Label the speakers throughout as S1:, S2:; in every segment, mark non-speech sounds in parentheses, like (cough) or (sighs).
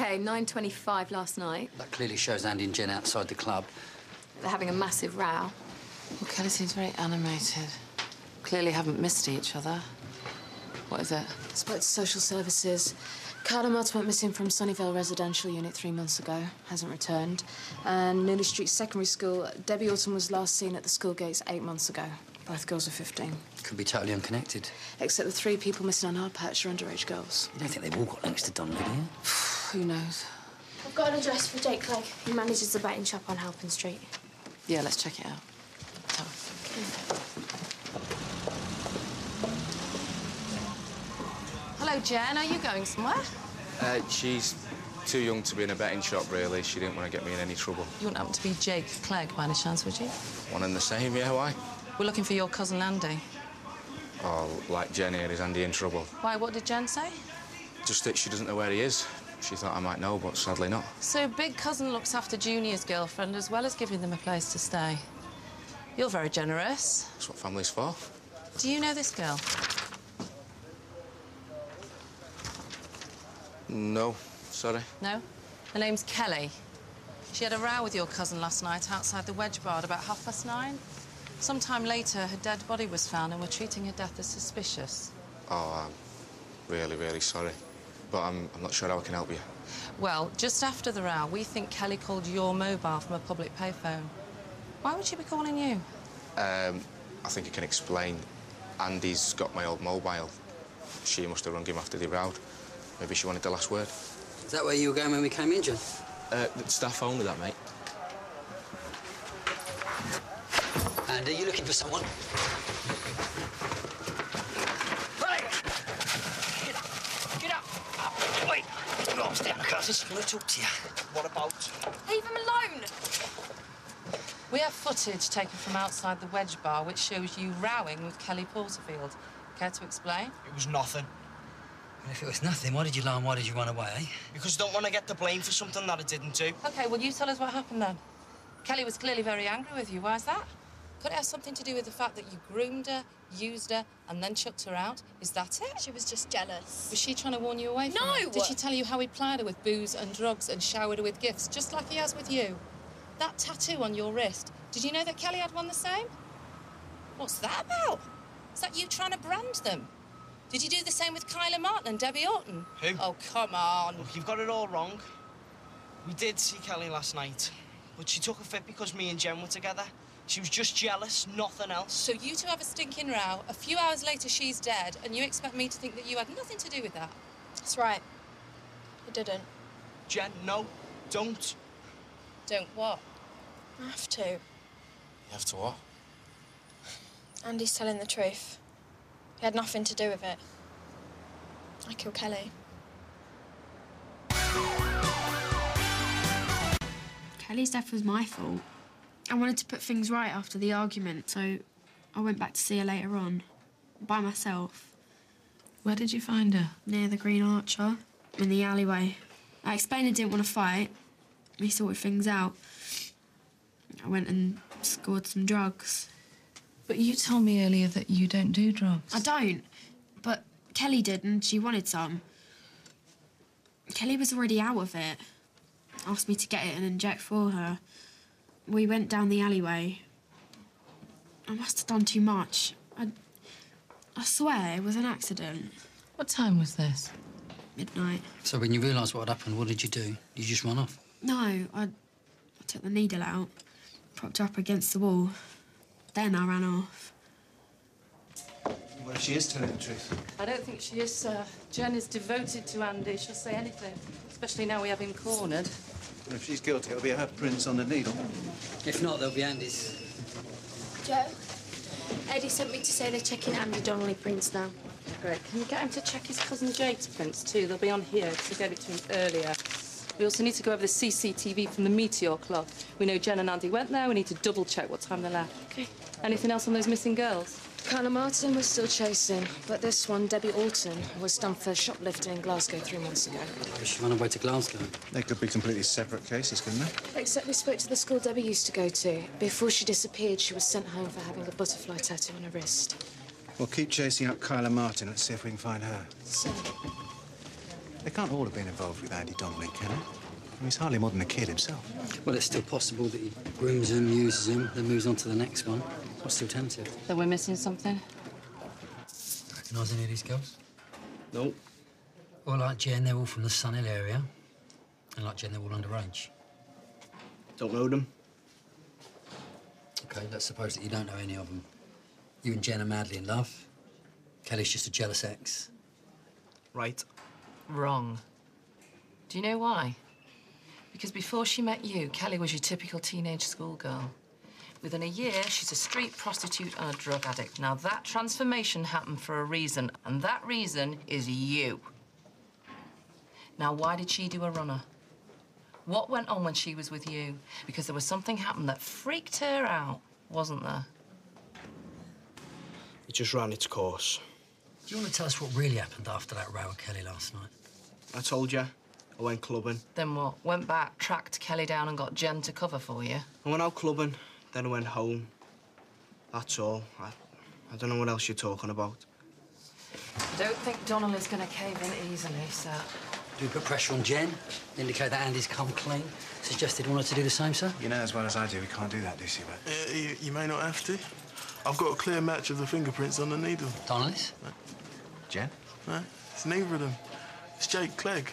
S1: OK, 9.25 last night.
S2: That clearly shows Andy and Jen outside the club.
S1: They're having a massive row.
S3: Well, Kelly seems very animated. Clearly haven't missed each other. What is it?
S4: Spoke to social services. Carla Mott went missing from Sunnyvale Residential Unit three months ago. Hasn't returned. And Newley Street Secondary School, Debbie Alton was last seen at the school gates eight months ago. Both girls are 15.
S2: Could be totally unconnected.
S4: Except the three people missing on our patch are underage girls.
S2: You don't think they've all got links to Donnelly, do you? (sighs) (sighs) (sighs)
S3: Who knows?
S5: I've got an address for Jake Clegg. He manages the betting shop on Halpin Street.
S3: Yeah, let's check it out. Tell Hello, Jen. Are you going somewhere?
S6: Uh, she's too young to be in a betting shop, really. She didn't want to get me in any trouble.
S3: You wouldn't happen to be Jake Clegg by any chance, would you?
S6: One and the same, yeah, why?
S3: We're looking for your cousin Andy.
S6: Oh, like Jen here, is Andy in trouble?
S3: Why, what did Jen say?
S6: Just that she doesn't know where he is. She thought I might know, but sadly not.
S3: So, big cousin looks after Junior's girlfriend as well as giving them a place to stay. You're very generous.
S6: That's what family's for.
S3: Do you know this girl?
S6: No, sorry.
S3: No? Her name's Kelly. She had a row with your cousin last night outside the Wedge Bar at about half past nine. Sometime later, her dead body was found and we're treating her death as suspicious.
S6: Oh, I'm really, really sorry. But I'm, I'm not sure how I can help you.
S3: Well, just after the row, we think Kelly called your mobile from a public payphone. Why would she be calling you?
S6: Um, I think I can explain. Andy's got my old mobile. She must have rung him after the row. Maybe she wanted the last word.
S2: Is that where you were going when we came in, John?
S6: Uh, staff only, that, mate.
S2: Andy, you looking for someone?
S7: Hey! Get up! Get up! Wait! Your arms down, cuz.
S2: Just want to talk to you.
S7: What about?
S1: Leave him alone!
S3: We have footage taken from outside the Wedge Bar which shows you rowing with Kelly Porterfield. Care to explain?
S7: It was nothing.
S2: Well, if it was nothing, why did you lie and why did you run away, eh?
S7: Because I don't want to get the blame for something that I didn't do.
S3: OK, well, you tell us what happened then. Kelly was clearly very angry with you. Why is that? Could it have something to do with the fact that you groomed her, used her, and then chucked her out? Is that it?
S5: She was just jealous.
S3: Was she trying to warn you away from
S5: No!
S3: it? Did she tell you how he plied her with booze and drugs and showered her with gifts, just like he has with you? That tattoo on your wrist, did you know that Kelly had one the same? What's that about? Is that you trying to brand them? Did you do the same with Kyla Martin and Debbie Orton?
S7: Who?
S3: Oh, come on.
S7: Look, you've got it all wrong. We did see Kelly last night, but she took a fit because me and Jen were together. She was just jealous, nothing else.
S3: So you two have a stinking row, a few hours later she's dead, and you expect me to think that you had nothing to do with that?
S5: That's right. I didn't.
S7: Jen, no, don't.
S3: Don't what?
S5: I have to.
S6: You have to what?
S5: Andy's telling the truth. He had nothing to do with it. I killed Kelly.
S8: Kelly's death was my fault. I wanted to put things right after the argument, so I went back to see her later on, by myself,
S3: Where did you find her?
S8: near the Green Archer, in the alleyway. I explained I didn't want to fight. We sorted things out. I went and scored some drugs.
S3: But you told me earlier that you don't do drugs.
S8: I don't, but Kelly did, and she wanted some. Kelly was already out of it. Asked me to get it and inject for her. We went down the alleyway. I must have done too much. I, I swear it was an accident.
S3: What time was this?
S8: Midnight.
S2: So when you realised what had happened, what did you do? You just run off?
S8: No, I, I took the needle out, propped her up against the wall. Then I ran off.
S9: What if she is telling the truth?
S3: I don't think she is, sir. Jen is devoted to Andy. She'll say anything, especially now we have him cornered.
S9: And if she's guilty, it'll be her prints on the needle.
S2: If not, there'll be Andy's.
S5: Joe? Eddie sent me to say they're checking Andy Donnelly prints now.
S3: Great. Can you get him to check his cousin Jake's prints too? They'll be on here because I gave it to him earlier. We also need to go over the CCTV from the Meteor Club. We know Jen and Andy went there. We need to double check what time they left.
S5: Okay.
S3: Anything else on those missing girls?
S4: Carla Martin was still chasing, but this one, Debbie Alton, was done for shoplifting in Glasgow three months ago.
S2: She ran away to Glasgow.
S9: They could be completely separate cases, couldn't they?
S4: Except we spoke to the school Debbie used to go to. Before she disappeared, she was sent home for having a butterfly tattoo on her wrist.
S9: We'll keep chasing up Kyla Martin. Let's see if we can find her.
S4: So,
S9: They can't all have been involved with Andy Donnelly, can they? I mean, he's hardly more than a kid himself.
S2: Well, it's still possible that he grooms him, uses him, then moves on to the next one. I'm still tempted.
S3: That we're missing something?
S2: Recognise any of these girls?
S7: No.
S2: Well, like Jen, they're all from the Sun Hill area. And like Jen, they're all underage.
S7: Don't know them.
S2: Okay, let's suppose that you don't know any of them. You and Jen are madly in love. Kelly's just a jealous ex.
S7: Right.
S3: Wrong. Do you know why? Because before she met you, Kelly was your typical teenage schoolgirl. Within a year, she's a street prostitute and a drug addict. Now, that transformation happened for a reason, and that reason is you. Now, why did she do a runner? What went on when she was with you? Because there was something happened that freaked her out, wasn't there?
S7: It just ran its course.
S2: Do you want to tell us what really happened after that row with Kelly last night?
S7: I told you. I went clubbing.
S3: Then what? Went back, tracked Kelly down, and got Jen to cover for you?
S7: I went out clubbing, then I went home. That's all. I, I don't know what else you're talking about.
S3: I don't think Donnelly is going to cave in easily, sir.
S2: Do we put pressure on Jen? Indicate that Andy's come clean? Suggested he wanted to do the same, sir?
S9: You know as well as I do, we can't do that, Lucy, but...
S10: Uh, you, you may not have to. I've got a clear match of the fingerprints on the needle.
S2: Donnelly's?
S9: Jen?
S10: No, it's neither of them. It's Jake Clegg.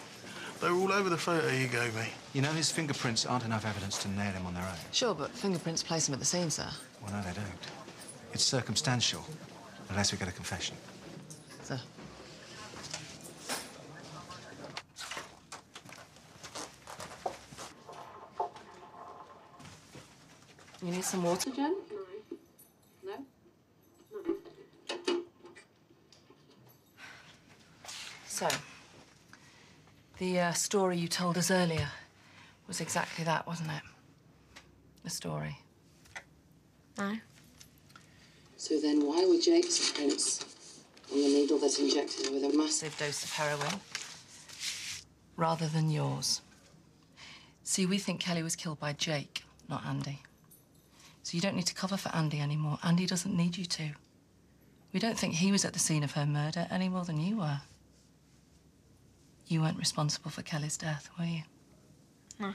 S10: They were all over the photo you gave me.
S9: You know his fingerprints aren't enough evidence to nail him on their own.
S3: Sure, but fingerprints place him at the scene, sir.
S9: Well, no, they don't. It's circumstantial, unless we get a confession.
S3: Sir. You need some water, Jen? No. So, the uh, story you told us earlier was exactly that, wasn't it? The story.
S8: No.
S4: So then why were Jake's prints on the needle that injected her with a massive...
S3: massive dose of heroin rather than yours. See, we think Kelly was killed by Jake, not Andy. So you don't need to cover for Andy anymore. Andy doesn't need you to. We don't think he was at the scene of her murder any more than you were. You weren't responsible for Kelly's death, were you?
S8: No.
S4: I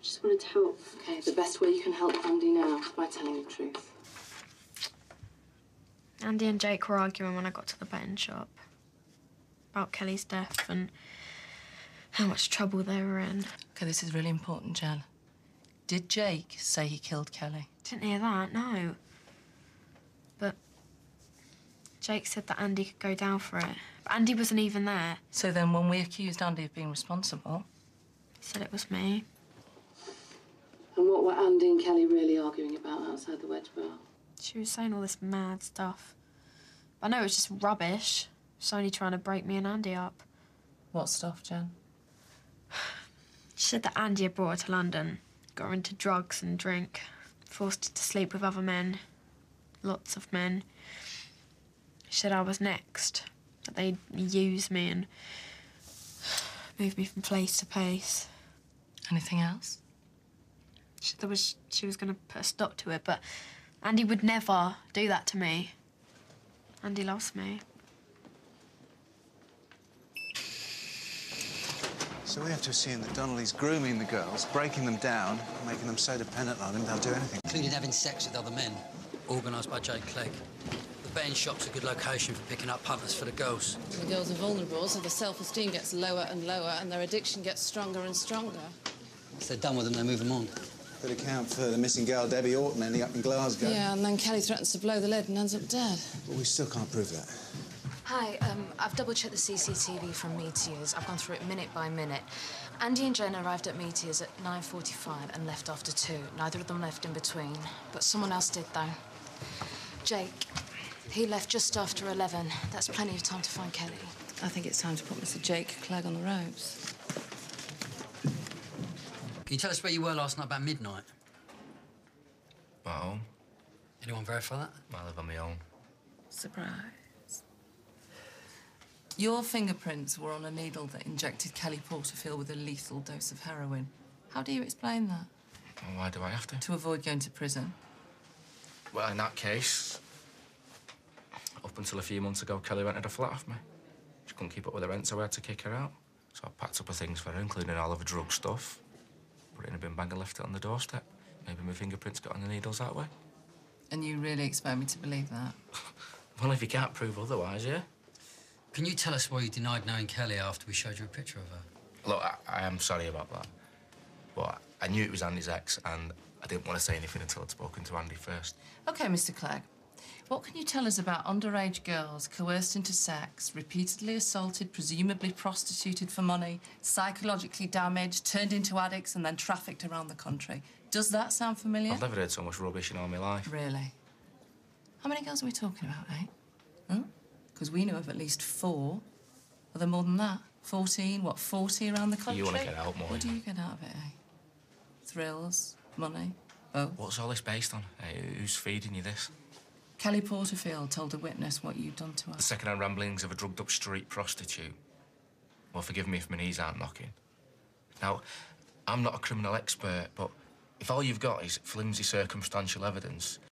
S4: just wanted to help. Okay, the best way you can help Andy now is by telling the truth.
S8: Andy and Jake were arguing when I got to the betting shop about Kelly's death and how much trouble they were in.
S3: Okay, this is really important, Jen. Did Jake say he killed Kelly?
S8: Didn't hear that, no. But Jake said that Andy could go down for it. But Andy wasn't even there.
S3: So then, when we accused Andy of being responsible,
S8: He said it was me.
S4: And what were Andy and Kelly really arguing about outside the wedge bar?
S8: She was saying all this mad stuff. But I know it was just rubbish. She's only trying to break me and Andy up.
S3: what stuff, Jen? (sighs)
S8: She said that Andy had brought her to London, got her into drugs and drink, forced her to sleep with other men, lots of men. She said I was next, that they'd use me and move me from place to place.
S3: Anything else?
S8: She there was, she was going to put a stop to it, but Andy would never do that to me. Andy loves me.
S9: So we have to assume that Donnelly's grooming the girls, breaking them down, making them so dependent on him they'll do anything.
S2: Including having sex with other men. Organised by Jake Clegg. The betting shop's a good location for picking up punters for the girls.
S11: The girls are vulnerable, so their self-esteem gets lower and lower, and their addiction gets stronger and stronger.
S2: If they're done with them, they move them on.
S9: Could account for the missing girl Debbie Orton ending up in Glasgow.
S11: Yeah, and then Kelly threatens to blow the lid and ends up dead.
S9: But we still can't prove that.
S4: Hi, um, I've double-checked the CCTV from Meteors. I've gone through it minute by minute. Andy and Jen arrived at Meteors at 9.45 and left after 2. Neither of them left in between. But someone else did, though. Jake. He left just after 11. That's plenty of time to find Kelly.
S11: I think it's time to put Mr. Jake Clegg on the ropes.
S2: Can you tell us where you were last night about midnight?
S6: At home.
S2: Anyone verify that?
S6: I live on my own.
S11: Surprise.
S3: Your fingerprints were on a needle that injected Kelly Porterfield with a lethal dose of heroin. How do you explain that?
S6: Well, why do I have to?
S3: To avoid going to prison.
S6: Well, in that case, up until a few months ago, Kelly rented a flat off me. She She couldn't keep up with the rent, so we had to kick her out. So I packed up her things for her, including all of her drug stuff. Put it in a bin bag and left it on the doorstep. Maybe my fingerprints got on the needles that way.
S3: And you really expect me to believe that? (laughs)
S6: Well, if you can't prove otherwise, yeah.
S2: Can you tell us why you denied knowing Kelly after we showed you a picture of her?
S6: Look, I, I am sorry about that. But I knew it was Andy's ex, and I didn't want to say anything until I'd spoken to Andy first.
S3: OK, Mr Clegg. What can you tell us about underage girls coerced into sex, repeatedly assaulted, presumably prostituted for money, psychologically damaged, turned into addicts, and then trafficked around the country? Does that sound familiar?
S6: I've never heard so much rubbish in all my life.
S3: Really? How many girls are we talking about, eh? Because we know of at least four. Are there more than that? 14? What, 40 around the country?
S6: You want to get out more.
S3: What do you get out of it, eh? Thrills, money, both.
S6: What's all this based on? Hey, who's feeding you this?
S3: Kelly Porterfield told a witness what you'd done to her.
S6: The second-hand ramblings of a drugged-up street prostitute. Well, forgive me if my knees aren't knocking. Now, I'm not a criminal expert, but if all you've got is flimsy circumstantial evidence,